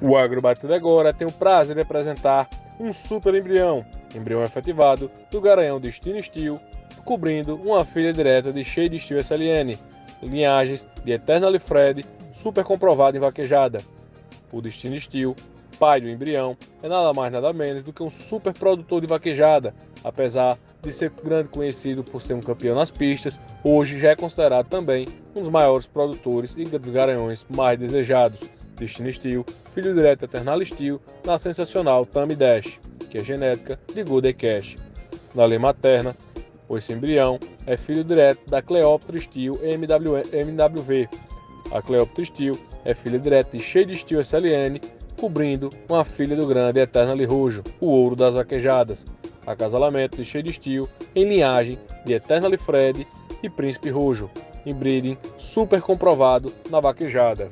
O agrobatida agora tem o prazer de apresentar um super embrião, embrião efetivado do garanhão Destino Steel, cobrindo uma filha direta de Shade Steel SLN, linhagens de Eternal Fred, super comprovada em vaquejada. O Destino Steel, pai do embrião, é nada mais nada menos do que um super produtor de vaquejada, apesar de ser grande conhecido por ser um campeão nas pistas, hoje já é considerado também um dos maiores produtores e garanhões mais desejados. Destino Steel, filho direto Eternal Steel, na sensacional Tami Dash, que é genética de Golden Cash. Na lei materna, esse embrião é filho direto da Cleopatra Steel MWV. A Cleopatra Steel é filha direta de Shade Steel SLN, cobrindo uma filha do grande Eternal Rujo, o ouro das vaquejadas. Acasalamento de Shade Steel em linhagem de Eternal Fred e Príncipe Rujo, em breeding super comprovado na vaquejada.